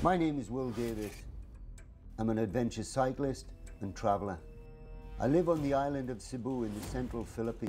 My name is Wil Davies. I'm an adventure cyclist and traveller. I live on the island of Cebu in the central Philippines.